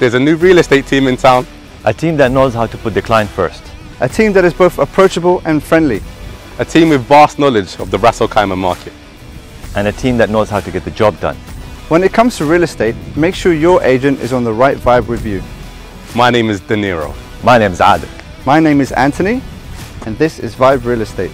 There's a new real estate team in town. A team that knows how to put the client first. A team that is both approachable and friendly. A team with vast knowledge of the Ras Al market. And a team that knows how to get the job done. When it comes to real estate, make sure your agent is on the right vibe with you. My name is Deniro. My name is Adil. My name is Anthony, and this is Vibe Real Estate.